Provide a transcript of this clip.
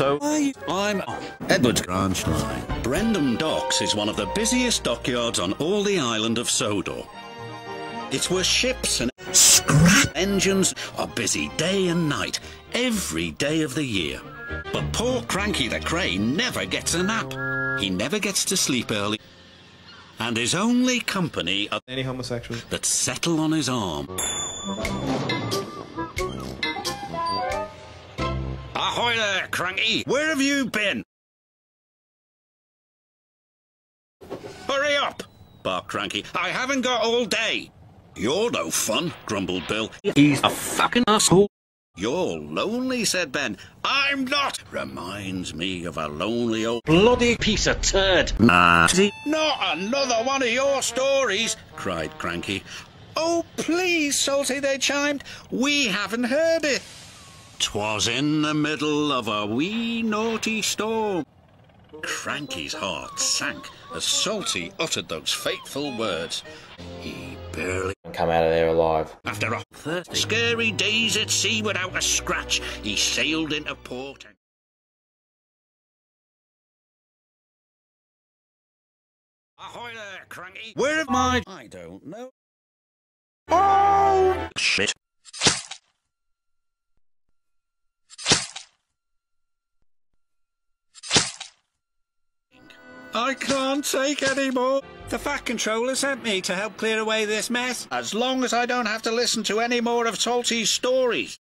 So I'm Edward Branch Line. Brendam Docks is one of the busiest dockyards on all the island of Sodor. It's where ships and scrap engines are busy day and night, every day of the year. But poor Cranky the Crane never gets a nap. He never gets to sleep early. And his only company are Any homosexuals? that settle on his arm. Ahoy there, Cranky! Where have you been? Hurry up! barked Cranky. I haven't got all day. You're no fun, grumbled Bill. he's a fucking asshole. You're lonely, said Ben. I'm not! Reminds me of a lonely old. Bloody piece of turd. Not another one of your stories, cried Cranky. Oh, please, Salty, they chimed. We haven't heard it. 'Twas in the middle of a wee naughty storm. Cranky's heart sank as Salty uttered those fateful words. He barely. come out of there alive. After a scary days at sea without a scratch, he sailed into port. and- Ahoy there, Cranky! Where am I? I don't know. Oh, shit. I can't take any more. The Fat Controller sent me to help clear away this mess. As long as I don't have to listen to any more of Salty's stories.